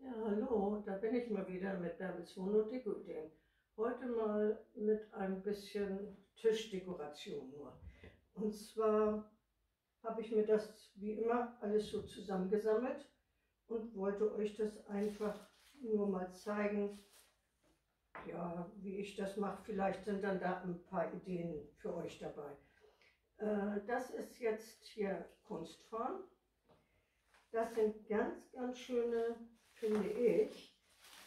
Ja, hallo, da bin ich mal wieder mit Bärbels Wohn- und Deko-Ideen. Heute mal mit ein bisschen Tischdekoration nur. Und zwar habe ich mir das wie immer alles so zusammengesammelt und wollte euch das einfach nur mal zeigen, ja, wie ich das mache. Vielleicht sind dann da ein paar Ideen für euch dabei. Äh, das ist jetzt hier Kunstform. Das sind ganz, ganz schöne, finde ich,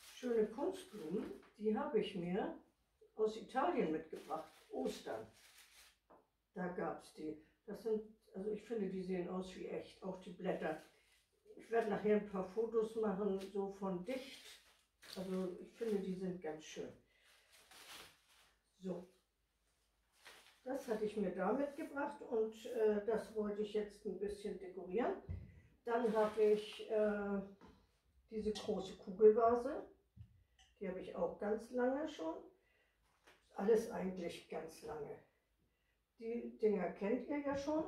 schöne Kunstblumen. Die habe ich mir aus Italien mitgebracht. Ostern. Da gab es die. Das sind, also ich finde, die sehen aus wie echt, auch die Blätter. Ich werde nachher ein paar Fotos machen, so von dicht. Also ich finde, die sind ganz schön. So, das hatte ich mir da mitgebracht und äh, das wollte ich jetzt ein bisschen dekorieren. Dann habe ich äh, diese große Kugelvase. Die habe ich auch ganz lange schon. Alles eigentlich ganz lange. Die Dinger kennt ihr ja schon.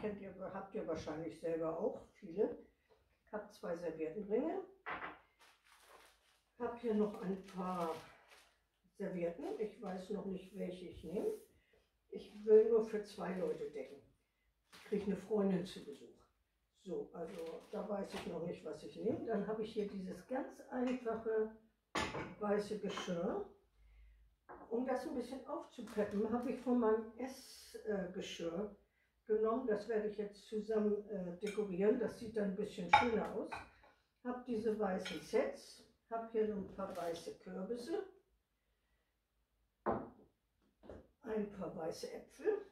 Kennt ihr, habt ihr wahrscheinlich selber auch, viele. Ich habe zwei Serviettenringe. Habe hier noch ein paar Servietten. Ich weiß noch nicht, welche ich nehme. Ich will nur für zwei Leute decken. Ich kriege eine Freundin zu Besuch. So, also da weiß ich noch nicht, was ich nehme. Dann habe ich hier dieses ganz einfache weiße Geschirr. Um das ein bisschen aufzupeppen, habe ich von meinem Essgeschirr genommen. Das werde ich jetzt zusammen äh, dekorieren. Das sieht dann ein bisschen schöner aus. Habe diese weißen Sets, habe hier so ein paar weiße Kürbisse, ein paar weiße Äpfel,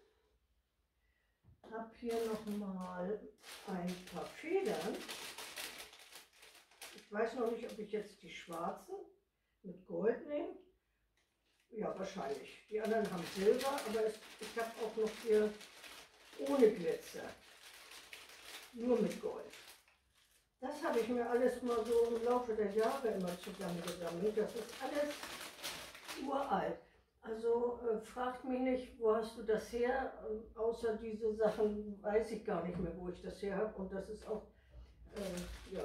habe hier noch mal ein paar Federn. Ich weiß noch nicht, ob ich jetzt die schwarzen mit Gold nehme. Ja, wahrscheinlich. Die anderen haben Silber, aber ich habe auch noch hier ohne Glitzer. Nur mit Gold. Das habe ich mir alles mal so im Laufe der Jahre immer zusammengesammelt. Das ist alles uralt. Also äh, fragt mich nicht, wo hast du das her? Äh, außer diese Sachen weiß ich gar nicht mehr, wo ich das her habe. Und das ist auch, äh, ja,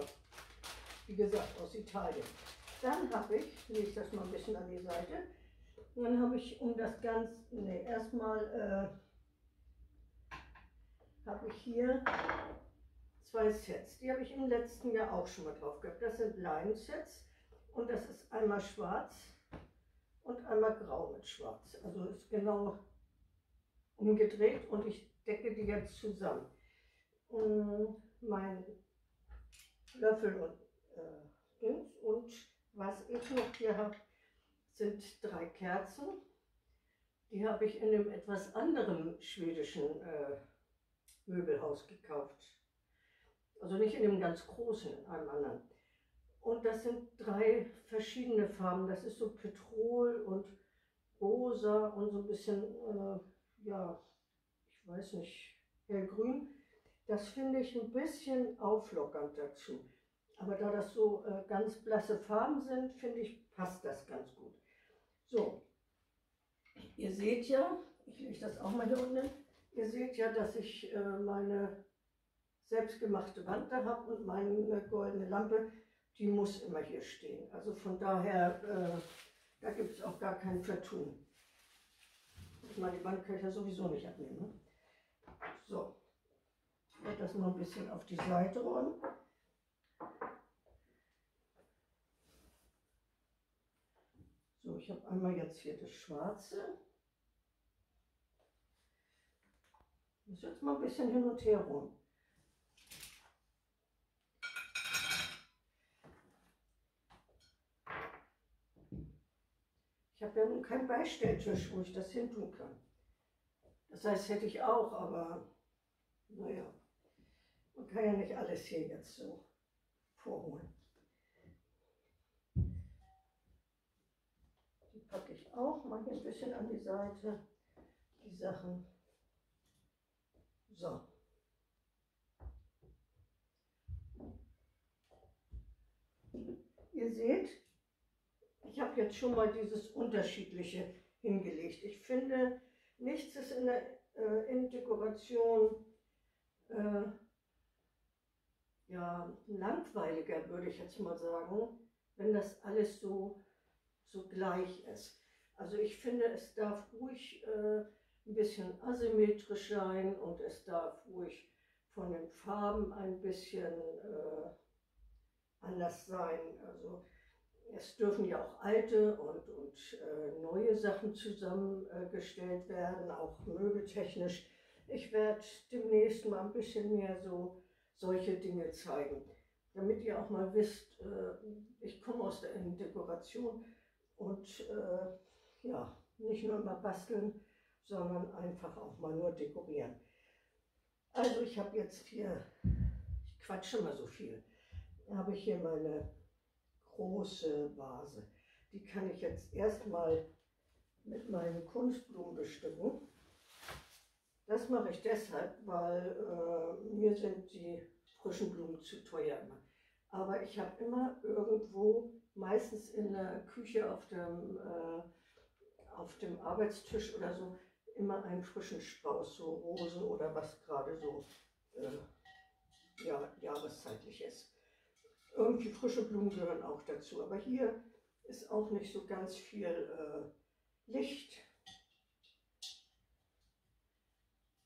wie gesagt, aus Italien. Dann habe ich, lege ich das mal ein bisschen an die Seite, dann habe ich um das Ganze, ne, erstmal äh, habe ich hier zwei Sets. Die habe ich im letzten Jahr auch schon mal drauf gehabt. Das sind Leinen-Sets und das ist einmal schwarz und einmal grau mit schwarz. Also ist genau umgedreht und ich decke die jetzt zusammen. Und mein Löffel und äh, Dings und was ich noch hier habe, sind drei Kerzen. Die habe ich in einem etwas anderen schwedischen äh, Möbelhaus gekauft. Also nicht in dem ganz großen, in einem anderen. Und das sind drei verschiedene Farben. Das ist so Petrol und Rosa und so ein bisschen, äh, ja, ich weiß nicht, hellgrün. Das finde ich ein bisschen auflockernd dazu. Aber da das so äh, ganz blasse Farben sind, finde ich, passt das ganz gut. So, ihr seht ja, ich lege das auch mal hier unten, ihr seht ja, dass ich äh, meine selbstgemachte Wand da habe und meine goldene Lampe, die muss immer hier stehen. Also von daher, äh, da gibt es auch gar kein Vertun. Ich meine, die Wand kann ich ja sowieso nicht abnehmen. Ne? So, ich werde das mal ein bisschen auf die Seite räumen. So, ich habe einmal jetzt hier das Schwarze. Muss jetzt mal ein bisschen hin und her rum. Ich habe ja nun keinen Beistelltisch, wo ich das hin tun kann. Das heißt, hätte ich auch, aber naja, man kann ja nicht alles hier jetzt so vorholen. Die packe ich auch, mache ein bisschen an die Seite, die Sachen. So. Ihr seht, ich habe jetzt schon mal dieses Unterschiedliche hingelegt. Ich finde, nichts ist in der äh, Dekoration äh, ja, langweiliger, würde ich jetzt mal sagen, wenn das alles so, so gleich ist. Also ich finde, es darf ruhig äh, ein bisschen asymmetrisch sein und es darf ruhig von den Farben ein bisschen äh, anders sein. Also es dürfen ja auch alte und, und äh, neue Sachen zusammengestellt werden, auch möbeltechnisch. Ich werde demnächst mal ein bisschen mehr so solche Dinge zeigen, damit ihr auch mal wisst, äh, ich komme aus der Dekoration und äh, ja, nicht nur immer basteln, sondern einfach auch mal nur dekorieren. Also ich habe jetzt hier, ich quatsche mal so viel, habe ich hier meine große Vase. Die kann ich jetzt erstmal mit meinen Kunstblumen bestücken. Das mache ich deshalb, weil äh, mir sind die frischen Blumen zu teuer. Aber ich habe immer irgendwo, meistens in der Küche auf dem, äh, auf dem Arbeitstisch oder so, immer einen frischen Strauß, so Rosen oder was gerade so äh, ja, jahreszeitlich ist. Irgendwie frische Blumen gehören auch dazu. Aber hier ist auch nicht so ganz viel äh, Licht.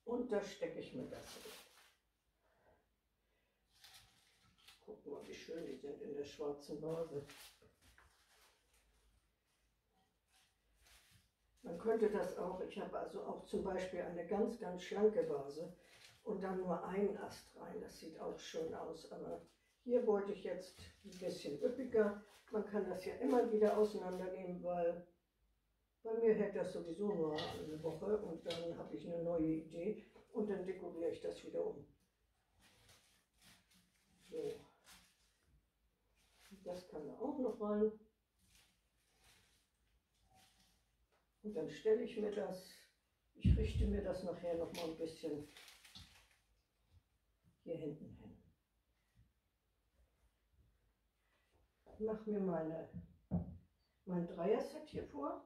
Und da stecke ich mir das hin. Gucken mal, wie schön die sind in der schwarzen Vase. Man könnte das auch, ich habe also auch zum Beispiel eine ganz, ganz schlanke Vase und dann nur einen Ast rein. Das sieht auch schön aus, aber hier wollte ich jetzt ein bisschen üppiger. Man kann das ja immer wieder auseinandernehmen, weil bei mir hält das sowieso nur eine Woche und dann habe ich eine neue Idee und dann dekoriere ich das wieder um. So. Das kann da auch noch rein. Und dann stelle ich mir das, ich richte mir das nachher noch mal ein bisschen hier hinten hin. Ich mache mir meine, mein Dreier-Set hier vor.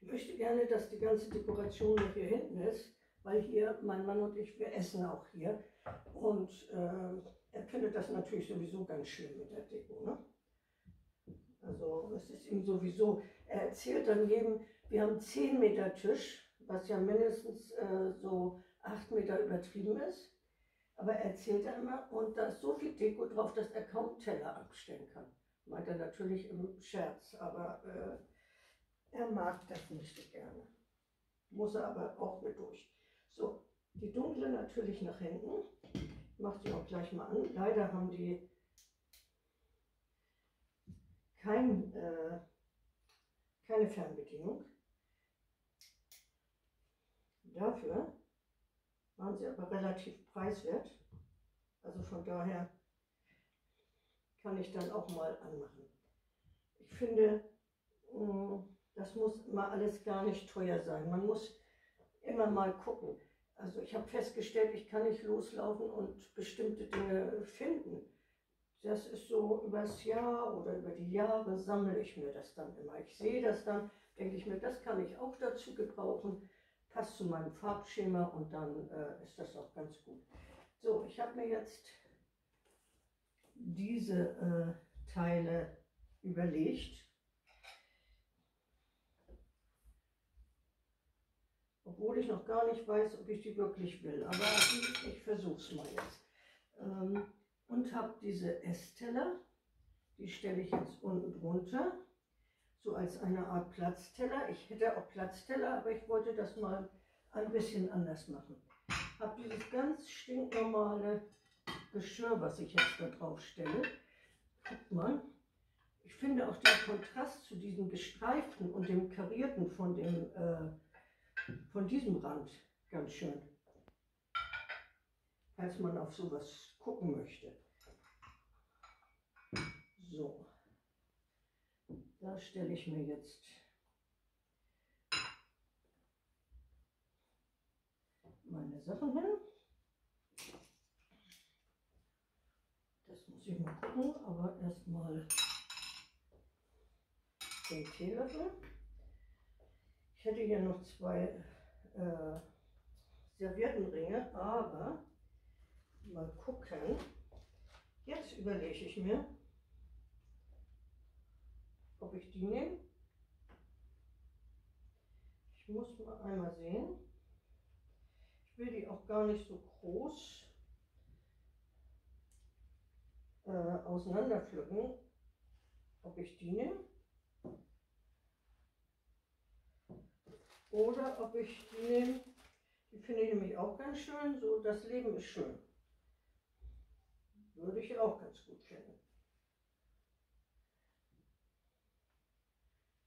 Ich möchte gerne, dass die ganze Dekoration noch hier hinten ist, weil hier mein Mann und ich, wir essen auch hier. Und äh, er findet das natürlich sowieso ganz schlimm mit der Deko. Ne? Also es ist ihm sowieso, er erzählt dann jedem, wir haben 10 Meter Tisch, was ja mindestens äh, so 8 Meter übertrieben ist. Aber er erzählt dann immer, und da ist so viel Deko drauf, dass er kaum Teller abstellen kann. Meint er natürlich im Scherz, aber äh, er mag das nicht so gerne. Muss er aber auch mit durch. So, die dunkle natürlich nach hinten. Ich mache die auch gleich mal an. Leider haben die kein, äh, keine Fernbedienung. Dafür waren sie aber relativ preiswert. Also von daher kann ich dann auch mal anmachen. Ich finde, mm, das muss immer alles gar nicht teuer sein. Man muss immer mal gucken. Also ich habe festgestellt, ich kann nicht loslaufen und bestimmte Dinge finden. Das ist so übers Jahr oder über die Jahre sammle ich mir das dann immer. Ich sehe das dann, denke ich mir, das kann ich auch dazu gebrauchen passt zu meinem Farbschema und dann äh, ist das auch ganz gut. So, ich habe mir jetzt diese äh, Teile überlegt. Obwohl ich noch gar nicht weiß, ob ich die wirklich will. Aber ich versuche es mal jetzt. Ähm, und habe diese Essteller. Die stelle ich jetzt unten drunter so als eine Art Platzteller. Ich hätte auch Platzteller, aber ich wollte das mal ein bisschen anders machen. Habe dieses ganz stinknormale Geschirr, was ich jetzt da drauf stelle. Guckt mal. Ich finde auch den Kontrast zu diesem gestreiften und dem karierten von, dem, äh, von diesem Rand ganz schön. Falls man auf sowas gucken möchte. So. Da stelle ich mir jetzt meine Sachen hin. Das muss ich mal gucken, aber erstmal den Teelöffel. Ich hätte hier noch zwei äh, Serviettenringe, aber mal gucken. Jetzt überlege ich mir, ob ich die nehme. Ich muss mal einmal sehen. Ich will die auch gar nicht so groß äh, auseinanderpflücken, ob ich die nehme. Oder ob ich die nehme, die finde ich nämlich auch ganz schön, so das Leben ist schön. Würde ich auch ganz gut finden.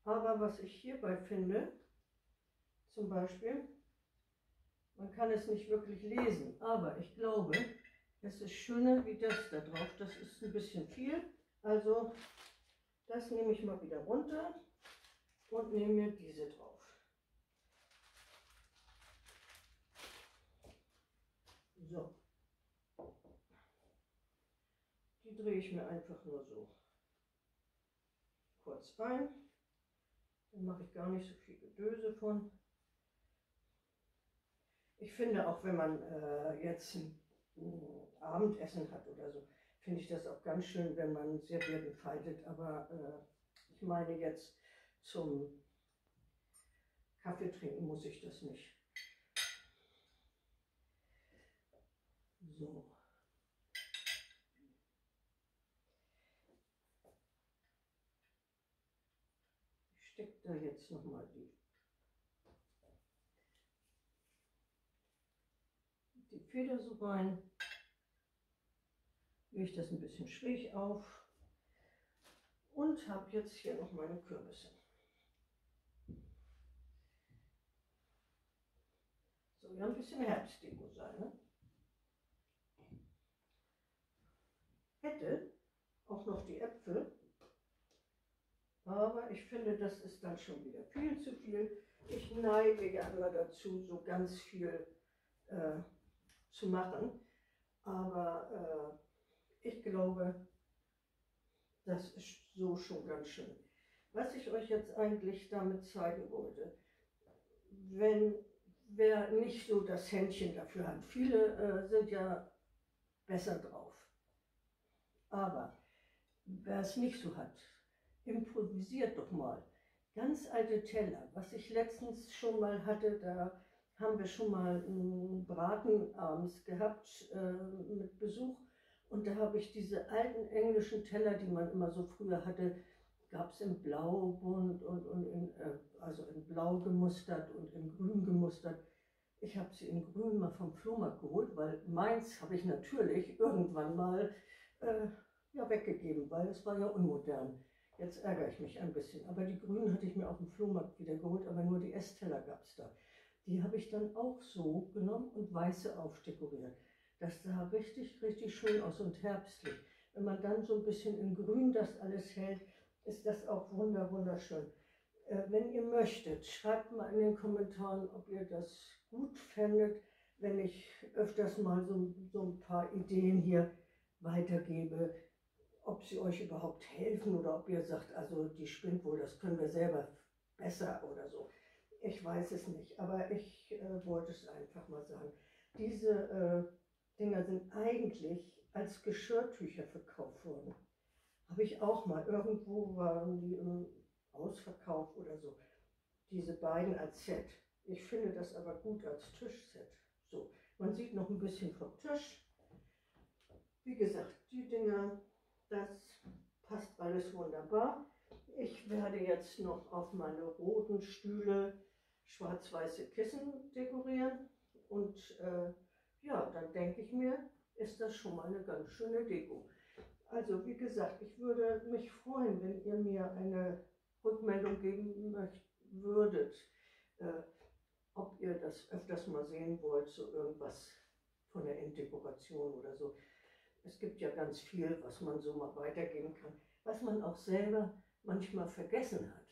Aber was ich hierbei finde, zum Beispiel, man kann es nicht wirklich lesen, aber ich glaube, es ist schöner wie das da drauf. Das ist ein bisschen viel. Also das nehme ich mal wieder runter und nehme mir diese drauf. So. Die drehe ich mir einfach nur so kurz ein. Dann mache ich gar nicht so viel Gedöse von. Ich finde auch, wenn man äh, jetzt ein, Abendessen hat oder so, finde ich das auch ganz schön, wenn man Servietten faltet. Aber äh, ich meine jetzt zum Kaffee trinken muss ich das nicht. So. Ich stecke da jetzt nochmal die, die Feder so rein. Lege das ein bisschen schräg auf und habe jetzt hier noch meine Kürbisse. Soll ja ein bisschen Herbstdeko sein, ne? hätte, auch noch die Äpfel. Aber ich finde, das ist dann schon wieder viel zu viel. Ich neige ja immer dazu, so ganz viel äh, zu machen. Aber äh, ich glaube, das ist so schon ganz schön. Was ich euch jetzt eigentlich damit zeigen wollte, wenn wer nicht so das Händchen dafür hat, viele äh, sind ja besser drauf. Aber wer es nicht so hat, improvisiert doch mal. Ganz alte Teller, was ich letztens schon mal hatte, da haben wir schon mal einen Braten abends gehabt äh, mit Besuch. Und da habe ich diese alten englischen Teller, die man immer so früher hatte, gab es in Blau bunt und, und in, äh, also in Blau gemustert und in Grün gemustert. Ich habe sie in Grün mal vom Flohmarkt geholt, weil meins habe ich natürlich irgendwann mal äh, ja, weggegeben, weil es war ja unmodern. Jetzt ärgere ich mich ein bisschen. Aber die grünen hatte ich mir auf dem Flohmarkt wieder geholt, aber nur die Essteller gab es da. Die habe ich dann auch so genommen und weiße aufdekoriert. Das sah richtig, richtig schön aus und herbstlich. Wenn man dann so ein bisschen in grün das alles hält, ist das auch wunder, wunderschön. Äh, wenn ihr möchtet, schreibt mal in den Kommentaren, ob ihr das gut fändet, wenn ich öfters mal so, so ein paar Ideen hier weitergebe, ob sie euch überhaupt helfen oder ob ihr sagt, also die spinnt wohl, das können wir selber besser oder so. Ich weiß es nicht, aber ich äh, wollte es einfach mal sagen. Diese äh, Dinger sind eigentlich als Geschirrtücher verkauft worden. Habe ich auch mal, irgendwo waren die im Ausverkauf oder so. Diese beiden als Set. Ich finde das aber gut als Tischset. So, man sieht noch ein bisschen vom Tisch. Wie gesagt, die Dinger das passt alles wunderbar. Ich werde jetzt noch auf meine roten Stühle schwarz-weiße Kissen dekorieren. Und äh, ja, dann denke ich mir, ist das schon mal eine ganz schöne Deko. Also wie gesagt, ich würde mich freuen, wenn ihr mir eine Rückmeldung geben würdet, äh, ob ihr das öfters mal sehen wollt, so irgendwas von der Enddekoration oder so. Es gibt ja ganz viel, was man so mal weitergeben kann, was man auch selber manchmal vergessen hat.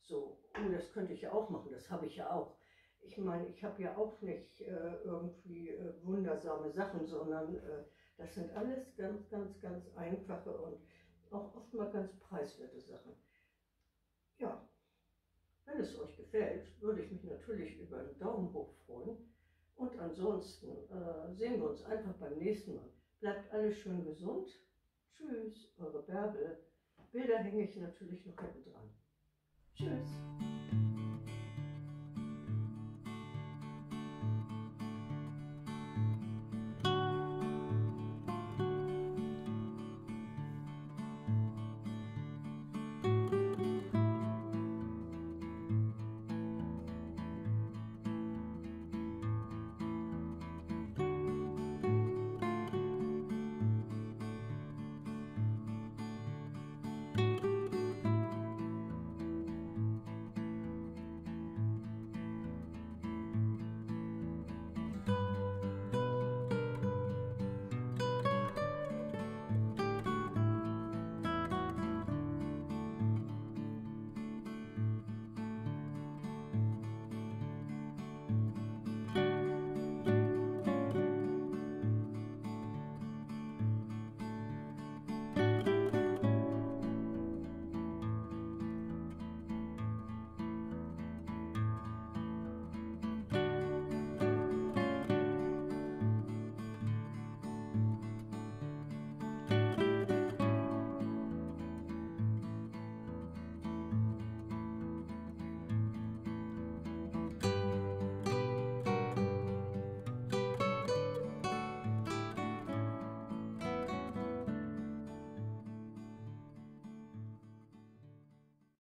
So, oh, das könnte ich ja auch machen, das habe ich ja auch. Ich meine, ich habe ja auch nicht äh, irgendwie äh, wundersame Sachen, sondern äh, das sind alles ganz, ganz, ganz einfache und auch oft mal ganz preiswerte Sachen. Ja, wenn es euch gefällt, würde ich mich natürlich über einen Daumen hoch freuen. Und ansonsten äh, sehen wir uns einfach beim nächsten Mal. Bleibt alle schön gesund. Tschüss, eure Bärbel. Bilder hänge ich natürlich noch hinten dran. Tschüss.